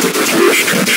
the first country.